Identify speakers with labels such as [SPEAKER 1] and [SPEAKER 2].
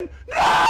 [SPEAKER 1] No!